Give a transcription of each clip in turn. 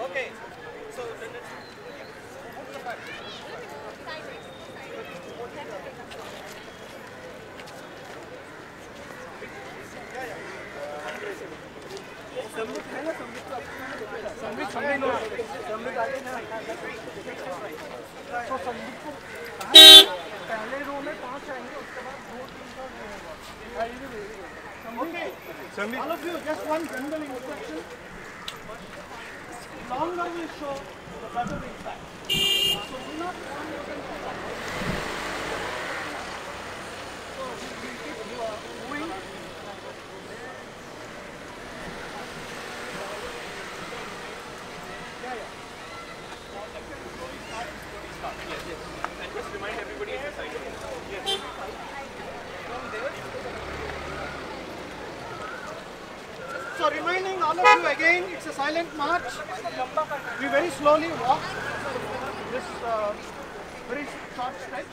Okay, so then it's... Sambit Sambit Sambit आगे ना Okay. All of you, just one general instruction. Longer we show, the better the impact. So reminding all of you again, it's a silent march. We very slowly walk this uh, very short stretch.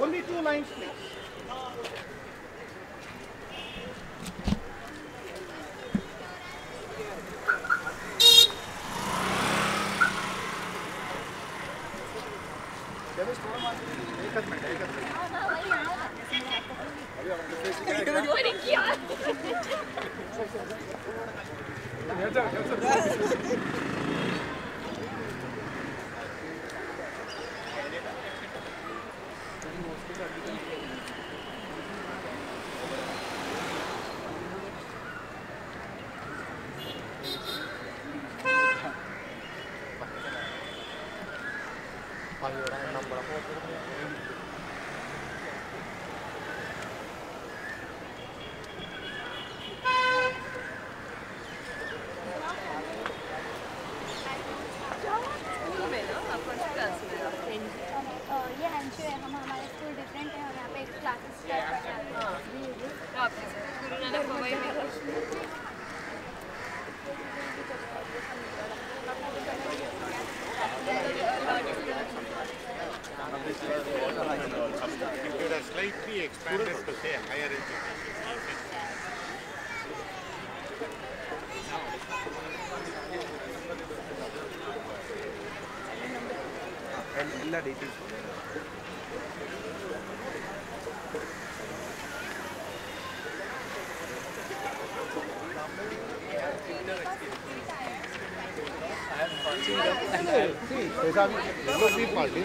Only two lines, please. Pagi orang enam berapa? It has slightly expanded to say higher education. Every party,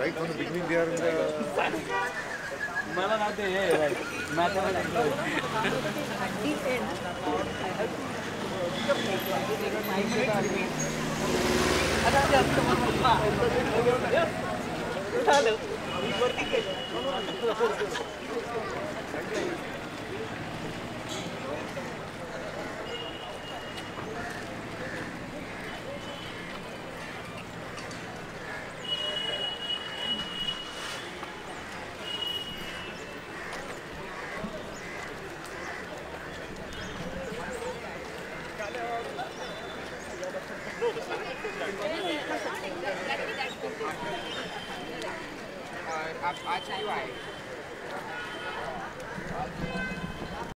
right from the beginning, they are in the. मला ना ते हे मॅथला लागतो I, tell you right.